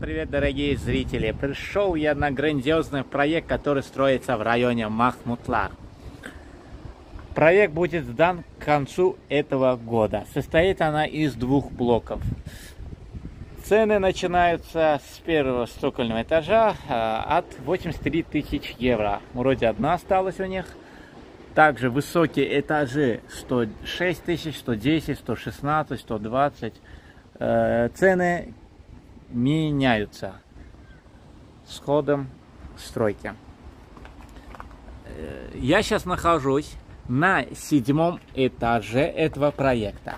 привет, дорогие зрители! Пришел я на грандиозный проект, который строится в районе Махмутлар. Проект будет сдан к концу этого года. Состоит она из двух блоков. Цены начинаются с первого стокольного этажа а, от 83 тысяч евро. Вроде одна осталась у них. Также высокие этажи 106 тысяч, 110, 116, 120. Цены меняются с ходом стройки. Э, я сейчас нахожусь на седьмом этаже этого проекта.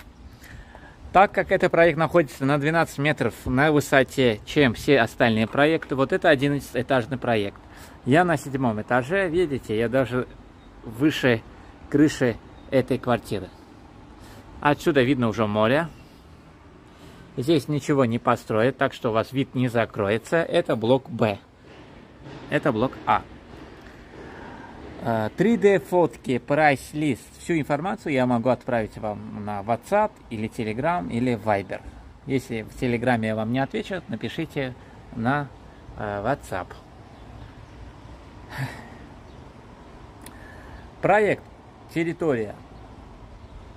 Так как этот проект находится на 12 метров на высоте, чем все остальные проекты, вот это 11-этажный проект. Я на седьмом этаже, видите, я даже выше крыши этой квартиры. Отсюда видно уже море. Здесь ничего не построят, так что у вас вид не закроется. Это блок Б. Это блок А. 3D э, фотки, прайс-лист, всю информацию я могу отправить вам на WhatsApp или Telegram или Viber. Если в Телеграме я вам не отвечу, напишите на э, WhatsApp. Проект, территория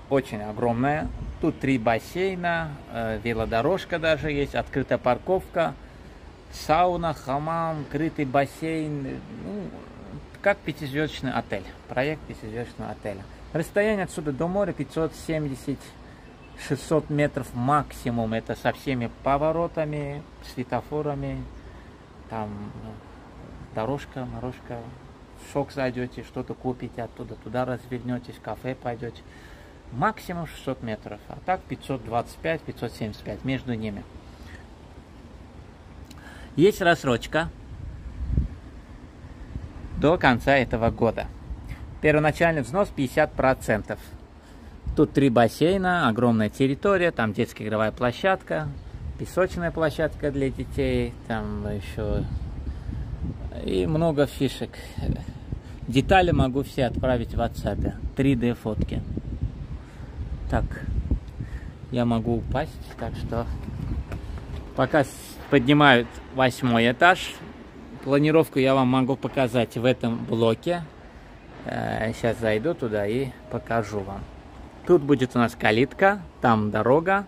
очень огромная. Тут три бассейна, э, велодорожка даже есть, открытая парковка, сауна, хамам, крытый бассейн. Ну, как пятизвездочный отель. Проект пятизвездочного отеля. Расстояние отсюда до моря 570 600 метров максимум. Это со всеми поворотами, светофорами. Там ну, дорожка, морожка. шок зайдете, что-то купите оттуда, туда развернетесь, кафе пойдете максимум 600 метров, а так 525-575 между ними. Есть рассрочка до конца этого года. Первоначальный взнос 50%. Тут три бассейна, огромная территория, там детская игровая площадка, песочная площадка для детей, там еще и много фишек. Детали могу все отправить в WhatsApp. 3D фотки. Так, я могу упасть, так что пока поднимают восьмой этаж, планировку я вам могу показать в этом блоке. Сейчас э, зайду туда и покажу вам. Тут будет у нас калитка, там дорога.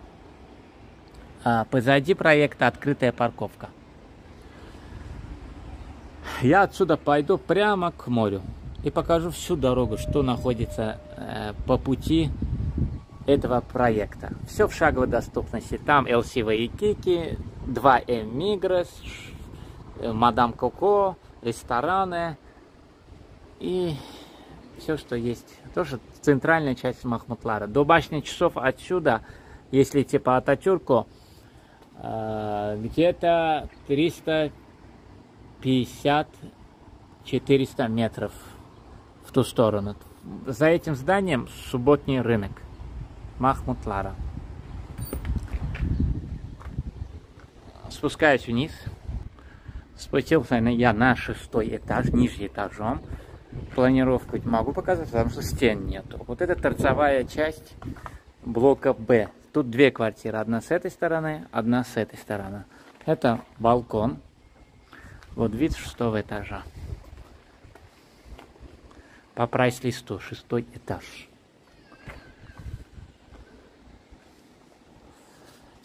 А позади проекта открытая парковка. Я отсюда пойду прямо к морю и покажу всю дорогу, что находится э, по пути этого проекта. Все в шаговой доступности. Там LCV и Кики, 2 Мигрес, Мадам Коко, рестораны и все, что есть. Тоже центральная часть Махмутлара. До башни часов отсюда, если идти по Ататюрку, э, где-то 350-400 метров в ту сторону. За этим зданием субботний рынок. Махмуд Лара. Спускаюсь вниз. Спустился я на шестой этаж, ниже этажом. Планировку могу показать, потому что стен нету. Вот это торцевая часть блока Б. Тут две квартиры. Одна с этой стороны, одна с этой стороны. Это балкон. Вот вид шестого этажа. По прайс-листу шестой этаж.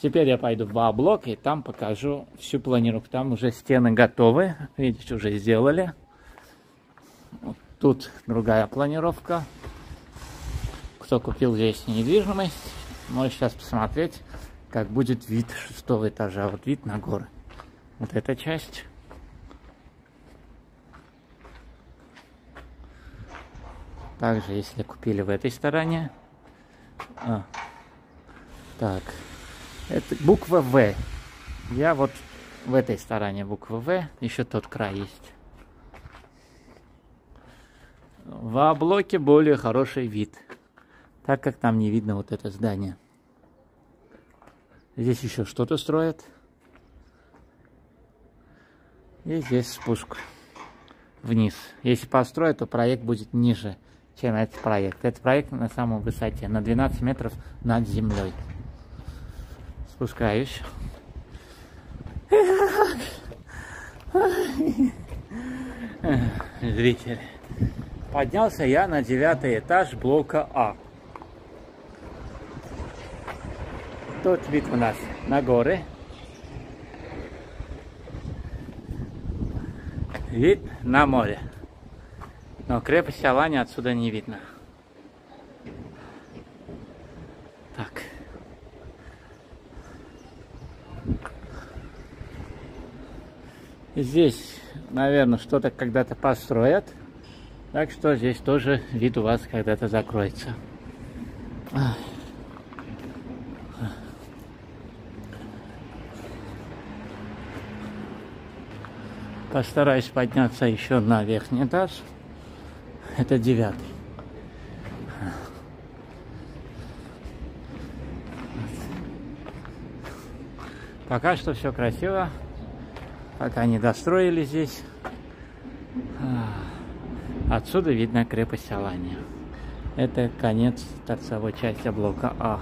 Теперь я пойду в А-блок и там покажу всю планировку. Там уже стены готовы. Видите, уже сделали. Вот тут другая планировка. Кто купил здесь недвижимость, может сейчас посмотреть, как будет вид шестого этажа. Вот вид на горы. Вот эта часть. Также, если купили в этой стороне. А, так. Это буква В. Я вот в этой стороне буква В. Еще тот край есть. В А-блоке более хороший вид. Так как там не видно вот это здание. Здесь еще что-то строят. И здесь спуск вниз. Если построят, то проект будет ниже, чем этот проект. Этот проект на самом высоте, на 12 метров над землей спускаюсь. Зрители. Поднялся я на девятый этаж блока А. Тут вид у нас на горы. Вид на море. Но крепость Алани отсюда не видно. Так. Здесь, наверное, что-то когда-то построят. Так что здесь тоже вид у вас когда-то закроется. Постараюсь подняться еще на верхний этаж. Это девятый. Пока что все красиво. Пока не достроили здесь. Отсюда видно крепость Алания. Это конец торцевой части блока А.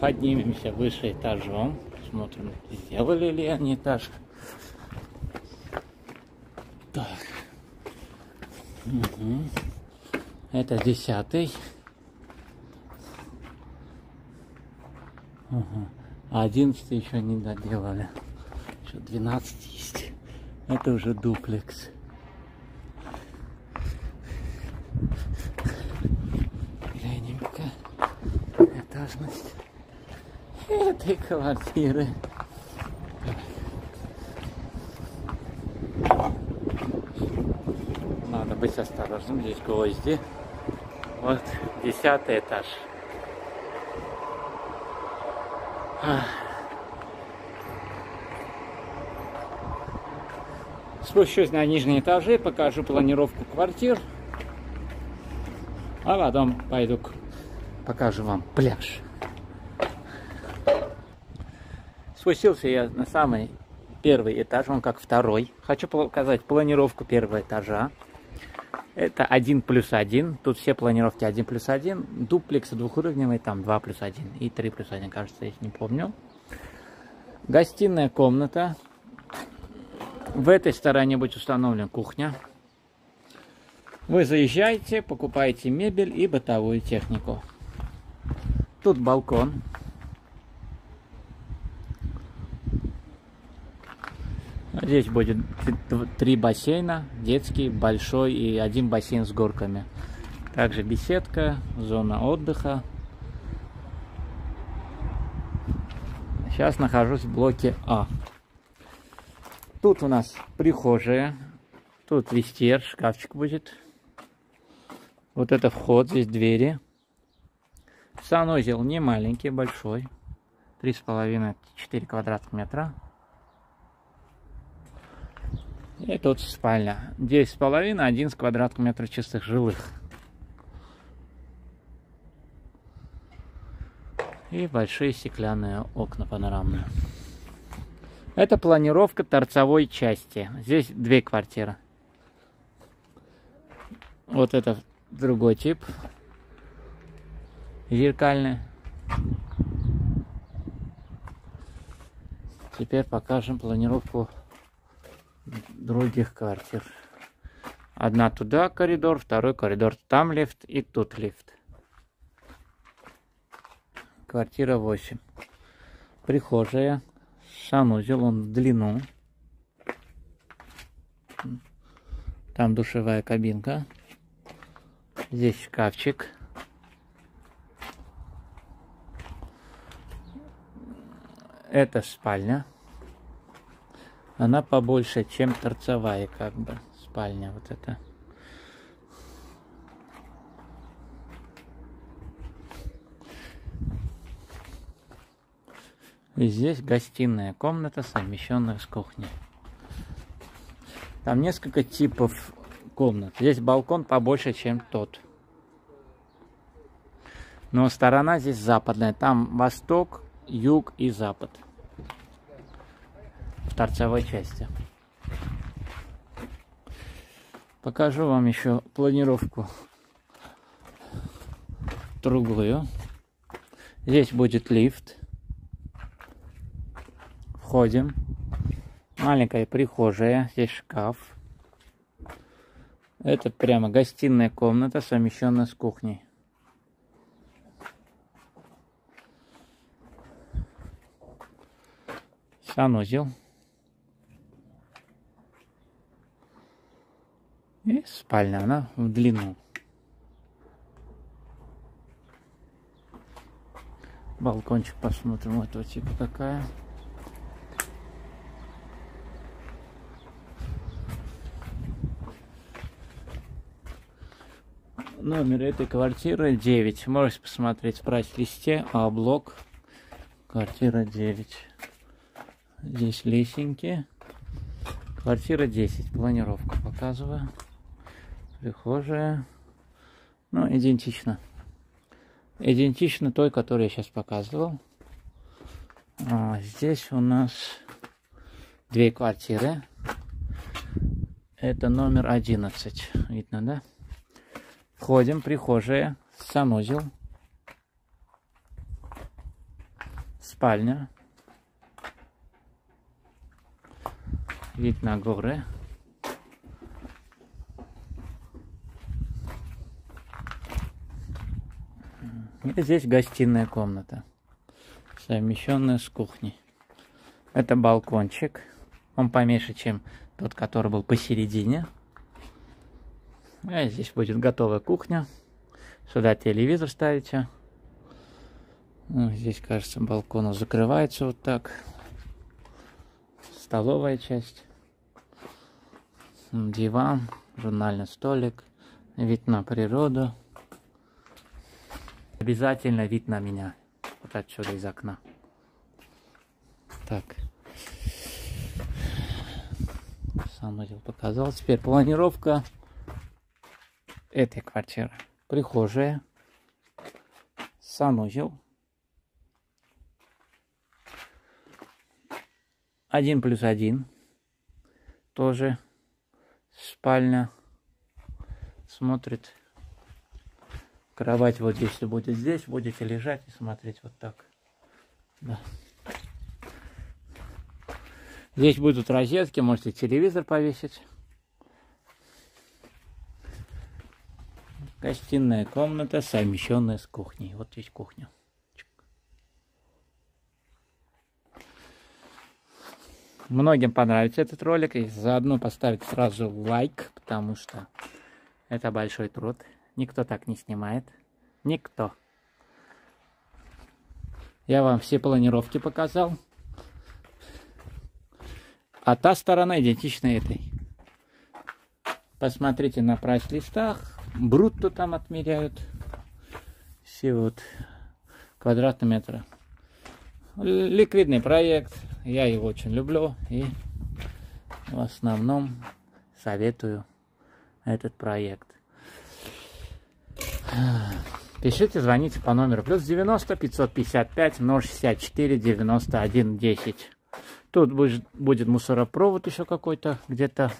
Поднимемся выше этажом. Смотрим, сделали ли они этаж. Так. Угу. Это десятый. Угу. А одиннадцатый еще не доделали. Еще двенадцать есть. Это уже дуплекс. Глянем-ка этажность этой квартиры. Надо быть осторожным, здесь гвозди. Вот десятый этаж. Спущусь на нижние этажи, покажу планировку квартир. А потом пойду покажу вам пляж. Спустился я на самый первый этаж, он как второй. Хочу показать планировку первого этажа. Это 1 плюс 1. Тут все планировки 1 плюс 1. Дуплекс двухуровневый, там 2 плюс 1 и 3 плюс 1, кажется, я не помню. Гостиная комната. В этой стороне будет установлена кухня. Вы заезжаете, покупаете мебель и бытовую технику. Тут балкон. Здесь будет три бассейна, детский, большой и один бассейн с горками. Также беседка, зона отдыха. Сейчас нахожусь в блоке А. Тут у нас прихожая, тут вестер, шкафчик будет. Вот это вход, здесь двери. Санузел не маленький, большой. Три с половиной, четыре квадратных метра. И тут спальня. 10,5, 11 квадратных метров чистых жилых. И большие стеклянные окна панорамные. Это планировка торцевой части. Здесь две квартиры. Вот это другой тип. Зеркальный. Теперь покажем планировку других квартир. Одна туда коридор, второй коридор. Там лифт и тут лифт. Квартира 8. Прихожая. Санузел, он в длину. Там душевая кабинка. Здесь шкафчик. Это спальня. Она побольше, чем торцевая, как бы, спальня вот эта. И здесь гостиная комната, совмещенная с кухней. Там несколько типов комнат. Здесь балкон побольше, чем тот. Но сторона здесь западная. Там восток, юг и запад в торцевой части. Покажу вам еще планировку другую. Здесь будет лифт. Входим. Маленькая прихожая. Здесь шкаф. Это прямо гостиная комната, совмещенная с кухней. Санузел. И спальня, она в длину. Балкончик посмотрим, вот этого типа какая. Номер этой квартиры 9. Можете посмотреть в прайс-листе, а блок квартира 9. Здесь лесенки. Квартира 10. Планировку показываю. Прихожая. Ну, идентично. Идентично той, которую я сейчас показывал. А, здесь у нас две квартиры. Это номер 11. Видно, да? Входим, прихожая, санузел, спальня, вид на горы. Здесь гостиная комната, совмещенная с кухней. Это балкончик. Он поменьше, чем тот, который был посередине. А здесь будет готовая кухня. Сюда телевизор ставите. Ну, здесь, кажется, балкон закрывается вот так. Столовая часть. Диван, журнальный столик. Вид на природу. Обязательно вид на меня. Вот отсюда из окна. Так. Санузел показал. Теперь планировка этой квартиры. Прихожая, санузел, один плюс один, тоже спальня, смотрит. Кровать вот если будет здесь, будете лежать и смотреть вот так. Да. Здесь будут розетки, можете телевизор повесить. Гостиная комната, совмещенная с кухней. Вот здесь кухня. Многим понравится этот ролик. И заодно поставить сразу лайк, потому что это большой труд. Никто так не снимает. Никто. Я вам все планировки показал. А та сторона идентична этой. Посмотрите на прайс-листах брутто там отмеряют. Все вот квадратные метры. Ликвидный проект. Я его очень люблю. И в основном советую этот проект. Пишите, звоните по номеру плюс 90 555 064 91 10. Тут будет, мусоропровод еще какой-то где-то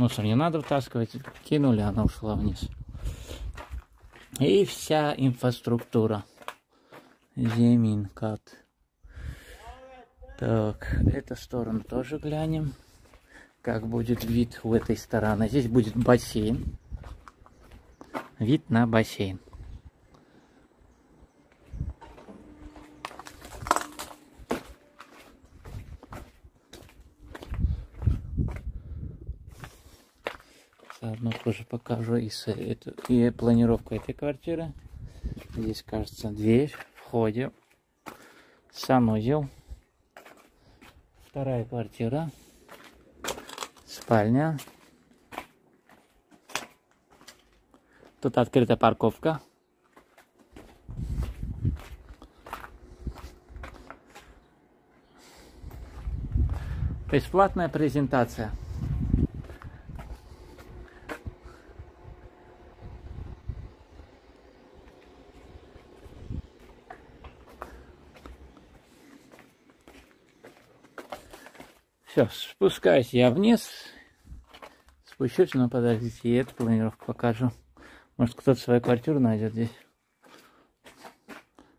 Мусор не надо втаскивать. Кинули, она ушла вниз. И вся инфраструктура. Земинкат. Так, эту сторону тоже глянем. Как будет вид в этой стороны. Здесь будет бассейн. Вид на бассейн. Заодно тоже покажу и, эту, и планировку этой квартиры. Здесь, кажется, дверь, входе, санузел. Вторая квартира, спальня. Тут открытая парковка. Бесплатная презентация. Все, спускаюсь я вниз. Спущусь, но подождите, и эту планировку покажу. Может кто-то свою квартиру найдет здесь.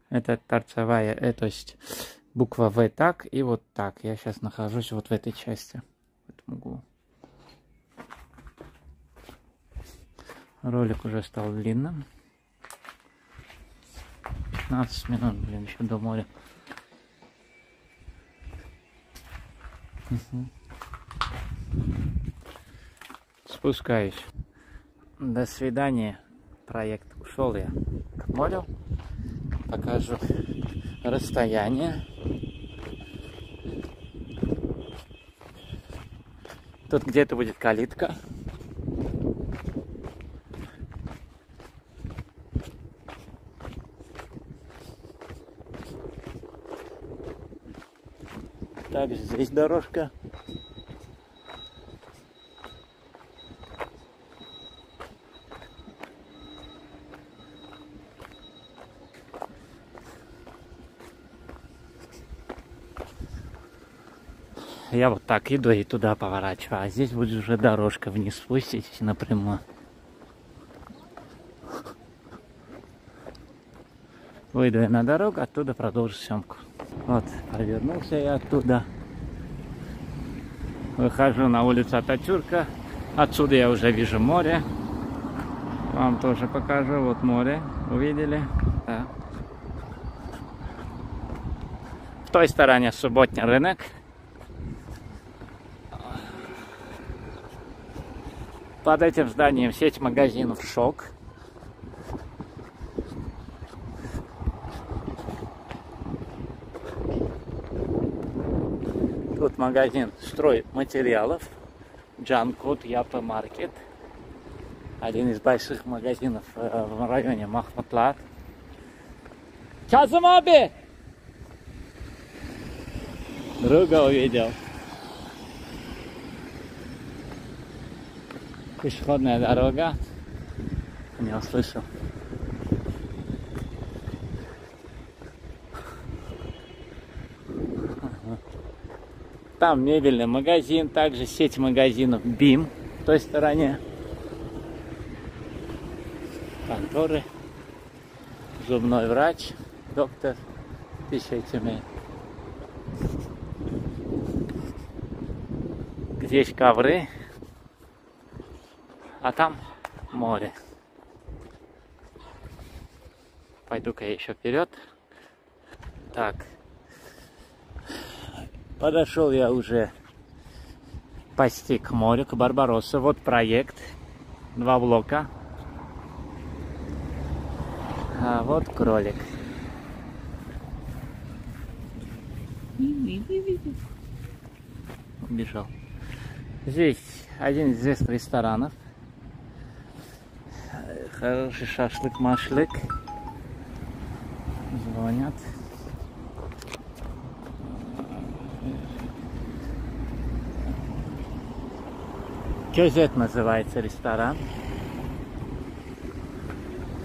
Это торцевая, э, то есть Буква В так и вот так. Я сейчас нахожусь вот в этой части. В этом углу. Ролик уже стал длинным. 15 минут, блин, еще до моря. Угу. Спускаюсь. До свидания. Проект ушел я к морю. Покажу расстояние. Тут где-то будет калитка. Также здесь дорожка. Я вот так иду и туда поворачиваю. А здесь будет уже дорожка вниз спуститесь напрямую. Выйду я на дорогу, оттуда продолжу съемку. Вот, повернулся я оттуда. Выхожу на улицу Ататюрка. Отсюда я уже вижу море. Вам тоже покажу. Вот море. Увидели? Да. В той стороне субботний рынок. Под этим зданием сеть магазинов «Шок». Тут магазин стройматериалов. Джанкот Япа Маркет. Один из больших магазинов э, в районе Махматлат. Казым! Друга увидел. Пешеходная дорога. Не услышал. Там мебельный магазин, также сеть магазинов БИМ в той стороне. Конторы. Зубной врач, доктор Пищайтимей. Здесь ковры, а там море. Пойду-ка я еще вперед. Так, Подошел я уже почти к морю, к Барбаросу. Вот проект. Два блока. А вот кролик. Убежал. Здесь один из известных ресторанов. Хороший шашлык-машлык. Звонят. Кёзет называется ресторан.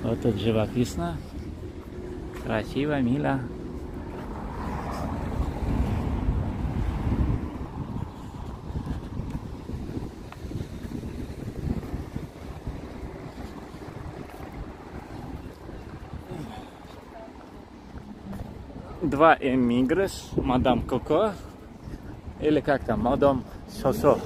Вот тут живописно. Красиво, мило. Два эмигрес, мадам Коко, или как там, мадам Сосо.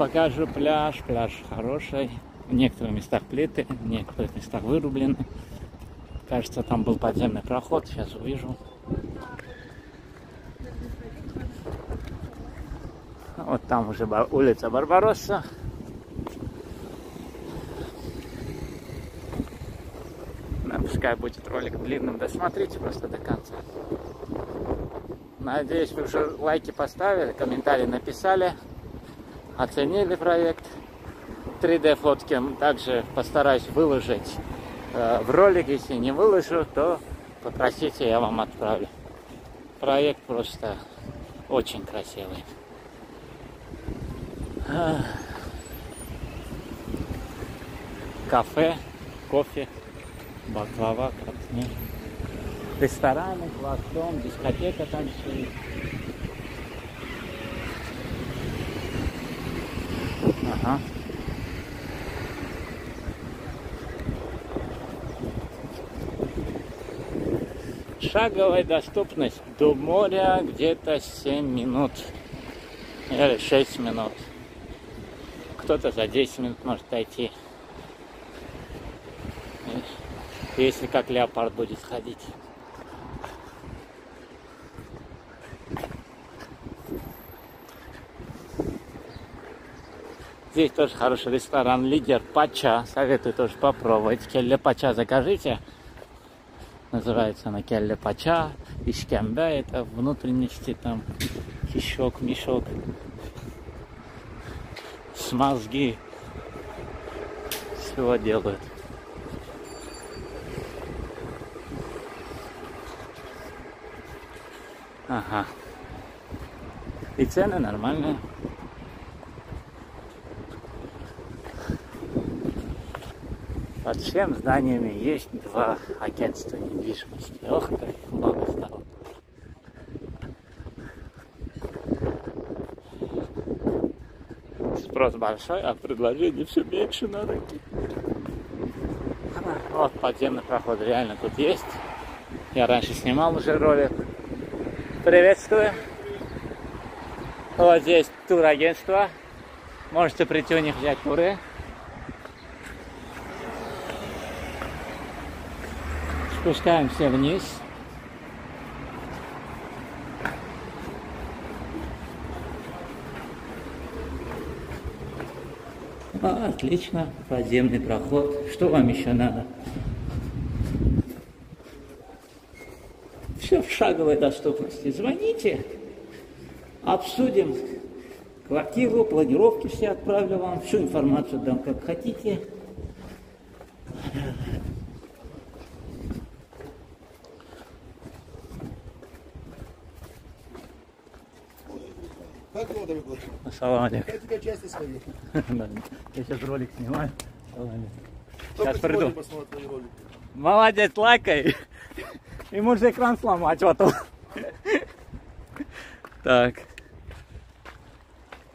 покажу пляж. Пляж хороший. В некоторых местах плиты, в некоторых местах вырублены. Кажется, там был подземный проход. Сейчас увижу. Вот там уже улица Барбаросса. Пускай будет ролик длинным, досмотрите просто до конца. Надеюсь, вы уже лайки поставили, комментарии написали оценили проект 3D фотки. Также постараюсь выложить э, в ролик. Если не выложу, то попросите, я вам отправлю. Проект просто очень красивый. Кафе, кофе, баклава, как не. Рестораны, класс-дом, дискотека там все. Ага. Шаговая доступность до моря где-то 7 минут или 6 минут. Кто-то за 10 минут может дойти. Если как леопард будет ходить. Здесь тоже хороший ресторан, лидер Пача. Советую тоже попробовать. Келле Пача закажите. Называется она Келле Пача. Ишкембе. Это внутренности там кишок, мешок. С мозги. Всего делают. Ага. И цены нормальные. Под всем зданиями есть два агентства недвижимости. Ох, как много стало. Спрос большой, а предложение все меньше на рынке. Вот подземный проход реально тут есть. Я раньше снимал уже ролик. Приветствую. Вот здесь турагентство. Можете прийти у них взять туры. Спускаемся вниз. Отлично, подземный проход. Что вам еще надо? Все в шаговой доступности. Звоните, обсудим квартиру, планировки все отправлю вам, всю информацию дам, как хотите. Как воду выплачу? Ассалам алейкум. Я тебе части свои. Я сейчас ролик снимаю. Алейкум. Сейчас приду. посмотрю твои ролики. Молодец, лайкай. И можно экран сломать, вот он. Так.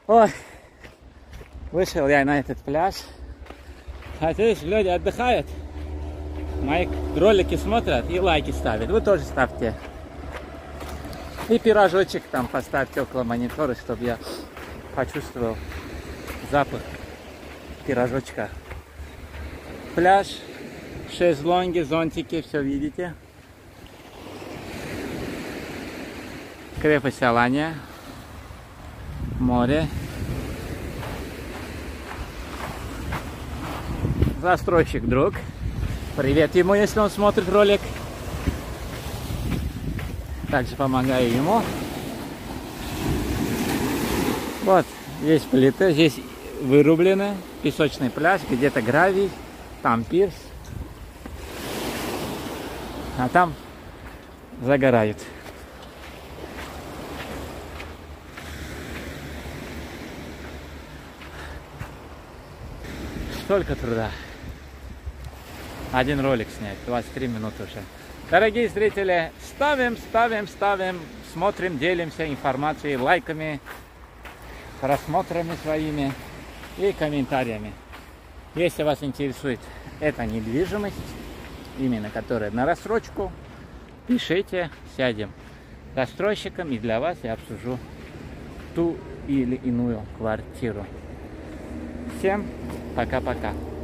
Ой. Вышел я на этот пляж. А здесь люди отдыхают. Мои ролики смотрят и лайки ставят. Вы тоже ставьте. И пирожочек там поставьте около монитора, чтобы я почувствовал запах пирожочка. Пляж, шезлонги, зонтики, все видите. Крепость Алания, море. Застройщик друг. Привет ему, если он смотрит ролик. Также помогаю ему. Вот, есть плиты, здесь вырублены, песочный пляж, где-то гравий, там пирс, а там загорают. Столько труда. Один ролик снять, 23 минуты уже. Дорогие зрители, ставим, ставим, ставим, смотрим, делимся информацией, лайками, просмотрами своими и комментариями. Если вас интересует эта недвижимость, именно которая на рассрочку, пишите, сядем с застройщиком и для вас я обсужу ту или иную квартиру. Всем пока-пока.